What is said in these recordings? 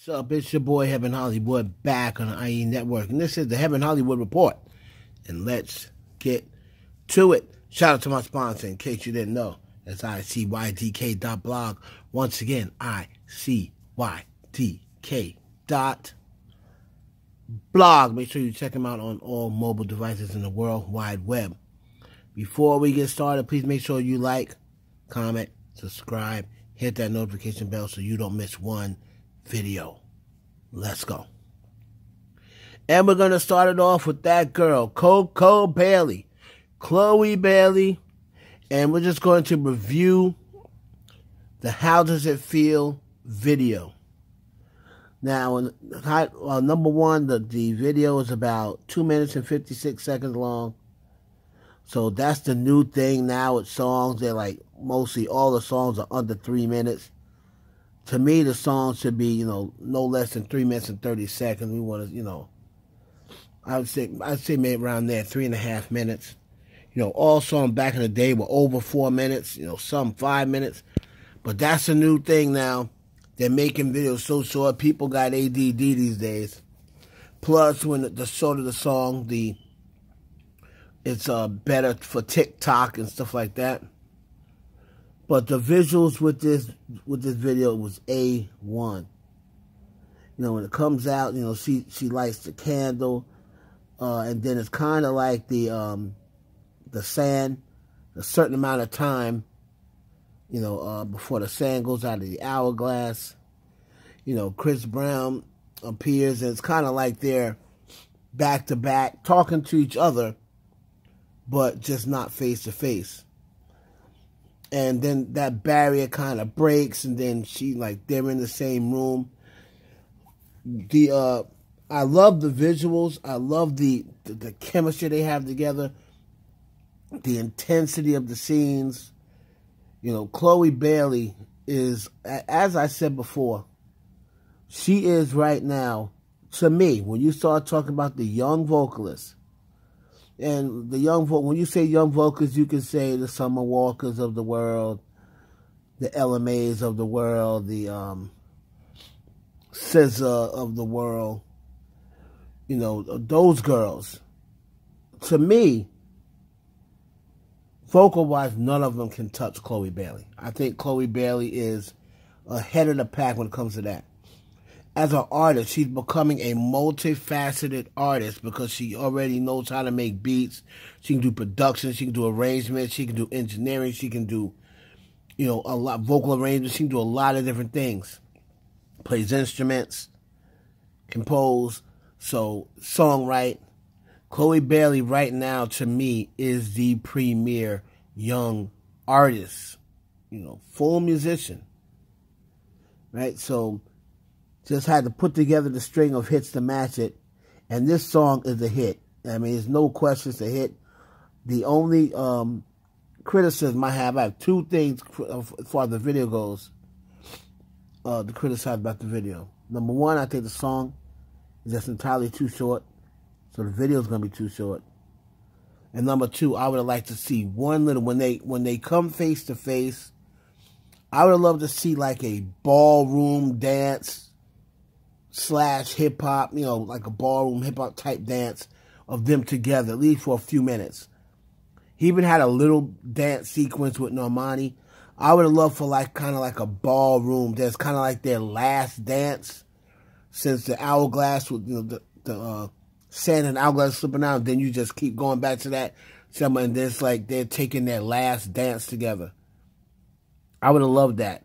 What's up? It's your boy Heaven Hollywood back on the IE Network, and this is the Heaven Hollywood Report. And let's get to it. Shout out to my sponsor, in case you didn't know. That's icydk.blog. Once again, icydk.blog. Make sure you check them out on all mobile devices in the World Wide Web. Before we get started, please make sure you like, comment, subscribe, hit that notification bell so you don't miss one video. Let's go. And we're going to start it off with that girl, Coco Bailey, Chloe Bailey. And we're just going to review the How Does It Feel video. Now, well, number one, the, the video is about 2 minutes and 56 seconds long. So that's the new thing now with songs. They're like, mostly all the songs are under 3 minutes to me, the song should be, you know, no less than three minutes and 30 seconds. We want to, you know, I would say, I'd say maybe around there, three and a half minutes. You know, all songs back in the day were over four minutes, you know, some five minutes. But that's a new thing now. They're making videos so short. People got ADD these days. Plus, when the, the shorter the song, the it's uh, better for TikTok and stuff like that. But the visuals with this with this video was A1. You know, when it comes out, you know, she she lights the candle, uh, and then it's kind of like the um, the sand, a certain amount of time, you know, uh, before the sand goes out of the hourglass. You know, Chris Brown appears, and it's kind of like they're back to back talking to each other, but just not face to face and then that barrier kind of breaks and then she like they're in the same room. The uh i love the visuals. I love the, the, the chemistry they have together. The intensity of the scenes. You know chloe bailey is as i said before she is right now to me when you start talking about the young vocalists and the young when you say young vocals, you can say the Summer Walkers of the world, the Ella Mais of the world, the um, SZA of the world. You know, those girls. To me, vocal wise, none of them can touch Chloe Bailey. I think Chloe Bailey is ahead of the pack when it comes to that as an artist, she's becoming a multifaceted artist because she already knows how to make beats. She can do production, she can do arrangements, she can do engineering, she can do, you know, a lot vocal arrangements. She can do a lot of different things. Plays instruments, compose, so songwrite. Chloe Bailey right now to me is the premier young artist, you know, full musician. Right? So just had to put together the string of hits to match it. And this song is a hit. I mean, there's no question it's a hit. The only um, criticism I have, I have two things as far as the video goes uh, to criticize about the video. Number one, I think the song is just entirely too short. So the video is going to be too short. And number two, I would have liked to see one little, when they when they come face to face, I would have loved to see like a ballroom dance slash hip hop, you know, like a ballroom hip hop type dance of them together, at least for a few minutes. He even had a little dance sequence with Normani. I would have loved for like kind of like a ballroom that's kind of like their last dance since the hourglass with you know the the uh, sand and hourglass slipping out. Then you just keep going back to that. And then it's like they're taking their last dance together. I would have loved that,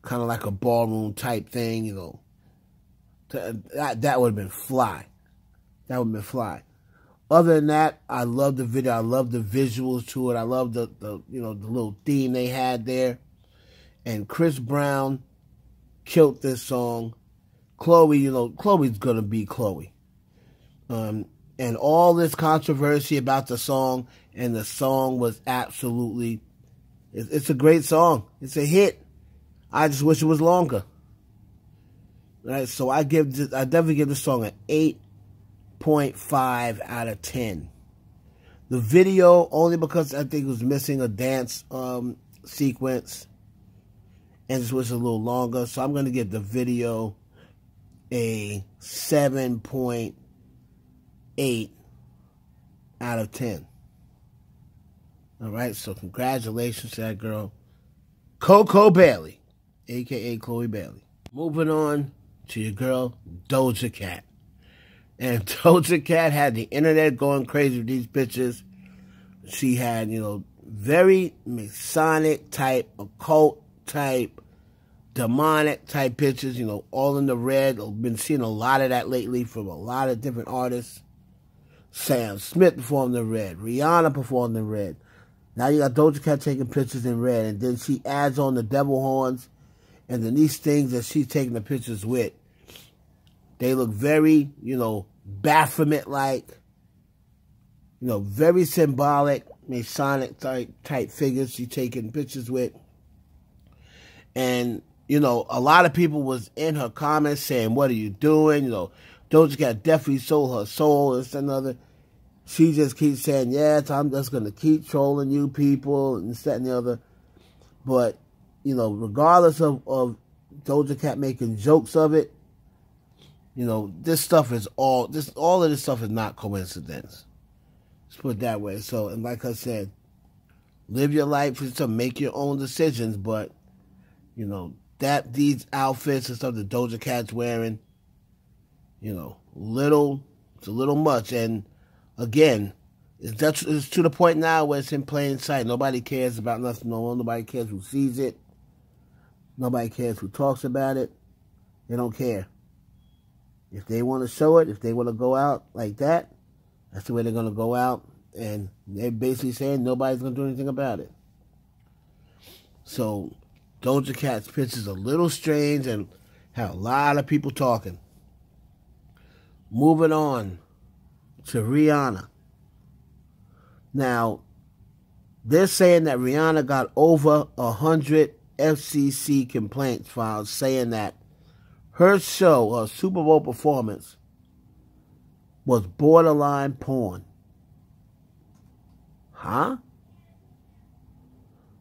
kind of like a ballroom type thing, you know that, that would have been fly. That would have been fly. Other than that, I love the video. I love the visuals to it. I love the, the you know the little theme they had there. And Chris Brown killed this song. Chloe, you know, Chloe's gonna be Chloe. Um, and all this controversy about the song, and the song was absolutely, it's a great song. It's a hit. I just wish it was longer. Right, so I give this, I definitely give this song an 8.5 out of 10. The video, only because I think it was missing a dance um, sequence. And this was a little longer. So I'm going to give the video a 7.8 out of 10. All right, so congratulations to that girl, Coco Bailey, aka Chloe Bailey. Moving on to your girl, Doja Cat. And Doja Cat had the internet going crazy with these pictures. She had, you know, very Masonic type, occult type, demonic type pictures, you know, all in the red. I've been seeing a lot of that lately from a lot of different artists. Sam Smith performed in red. Rihanna performed in red. Now you got Doja Cat taking pictures in red, and then she adds on the devil horns, and then these things that she's taking the pictures with. They look very, you know, Baphomet-like, you know, very symbolic, Masonic type, type figures she's taking pictures with. And, you know, a lot of people was in her comments saying, what are you doing? You know, Doja Cat definitely sold her soul and another. She just keeps saying, yes, I'm just going to keep trolling you people and this, that, and the other. But, you know, regardless of, of Doja Cat making jokes of it, you know, this stuff is all this all of this stuff is not coincidence. Let's put it that way. So and like I said, live your life to make your own decisions, but you know, that these outfits and stuff the Doja Cat's wearing, you know, little it's a little much. And again, it's, it's to the point now where it's in plain sight. Nobody cares about nothing no more. Nobody cares who sees it. Nobody cares who talks about it. They don't care. If they want to show it, if they want to go out like that, that's the way they're going to go out. And they're basically saying nobody's going to do anything about it. So Doja Cat's pitch is a little strange and had a lot of people talking. Moving on to Rihanna. Now, they're saying that Rihanna got over a hundred FCC complaints filed saying that her show, her Super Bowl performance, was borderline porn. Huh?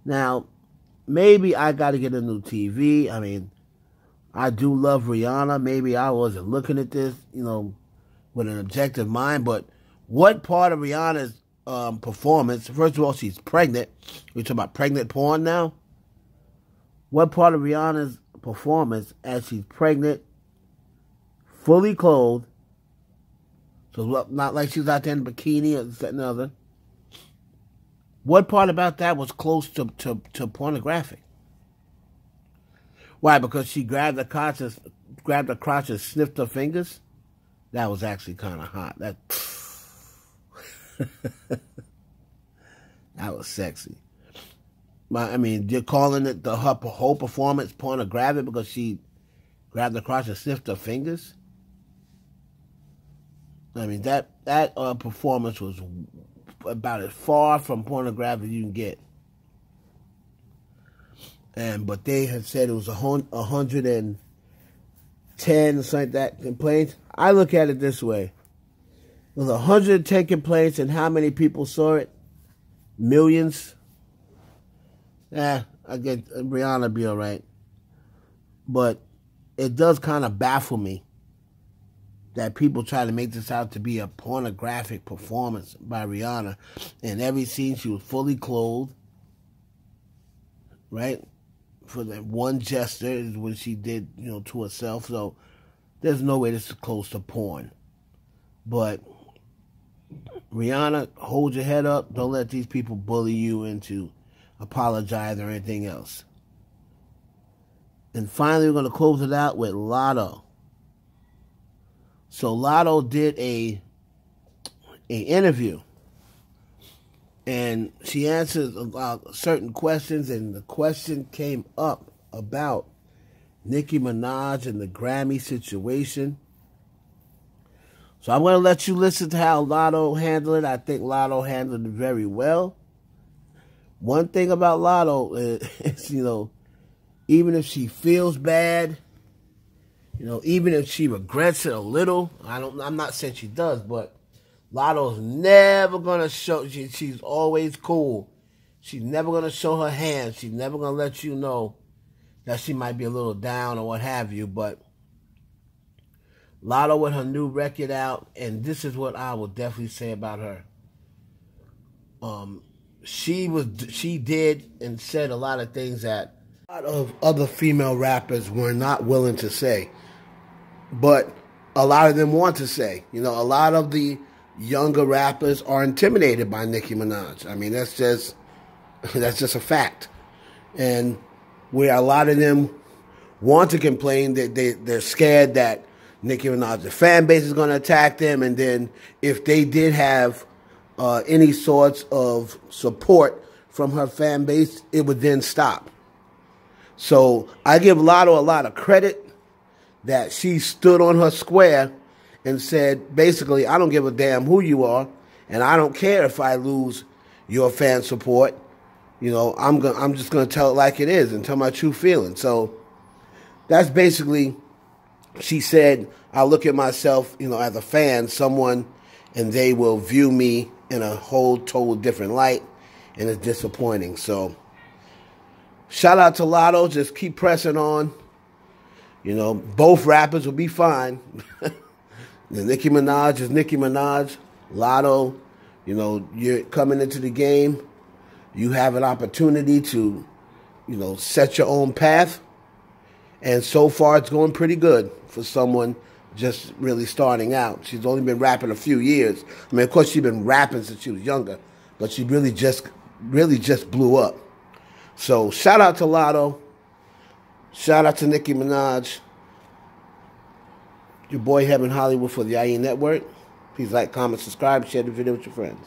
Now, maybe I got to get a new TV. I mean, I do love Rihanna. Maybe I wasn't looking at this, you know, with an objective mind. But what part of Rihanna's um, performance? First of all, she's pregnant. We're talking about pregnant porn now. What part of Rihanna's performance as she's pregnant, fully clothed. So not like she's out there in bikini or something other. What part about that was close to, to, to pornographic? Why? Because she grabbed the crotch grabbed the crotch and sniffed her fingers? That was actually kind of hot. That that was sexy. I mean, you're calling it the her whole performance pornographic because she grabbed the crotch and sniffed her fingers. I mean that that uh, performance was about as far from pornographic you can get. And but they had said it was a hundred and ten something like that complaints. I look at it this way: it was hundred and ten complaints, and how many people saw it? Millions. Yeah, I get Rihanna be all right. But it does kind of baffle me that people try to make this out to be a pornographic performance by Rihanna. In every scene, she was fully clothed, right? For that one gesture is what she did, you know, to herself. So there's no way this is close to porn. But Rihanna, hold your head up. Don't let these people bully you into apologize or anything else. And finally, we're going to close it out with Latto. So Latto did a a interview, and she answered about certain questions, and the question came up about Nicki Minaj and the Grammy situation. So I'm going to let you listen to how Latto handled it. I think Latto handled it very well. One thing about Latto is, you know, even if she feels bad, you know, even if she regrets it a little, I don't, I'm not saying she does, but Latto's never gonna show. She, she's always cool. She's never gonna show her hands. She's never gonna let you know that she might be a little down or what have you. But Latto with her new record out, and this is what I will definitely say about her. Um, she was she did and said a lot of things that a lot of other female rappers were not willing to say, but a lot of them want to say. You know, a lot of the younger rappers are intimidated by Nicki Minaj. I mean, that's just that's just a fact, and where a lot of them want to complain that they they're scared that Nicki Minaj's fan base is going to attack them, and then if they did have uh, any sorts of support from her fan base, it would then stop. So I give Latto a lot of credit that she stood on her square and said, basically, I don't give a damn who you are, and I don't care if I lose your fan support. You know, I'm going I'm just gonna tell it like it is and tell my true feelings. So that's basically she said, I look at myself, you know, as a fan, someone, and they will view me in a whole total different light, and it's disappointing. So, shout out to Latto. Just keep pressing on. You know, both rappers will be fine. the Nicki Minaj is Nicki Minaj. Latto, you know, you're coming into the game. You have an opportunity to, you know, set your own path and so far, it's going pretty good for someone just really starting out. She's only been rapping a few years. I mean, of course, she's been rapping since she was younger, but she really just, really just blew up. So shout out to Latto. Shout out to Nicki Minaj. Your boy Heaven Hollywood for the IE Network. Please like, comment, subscribe, share the video with your friends.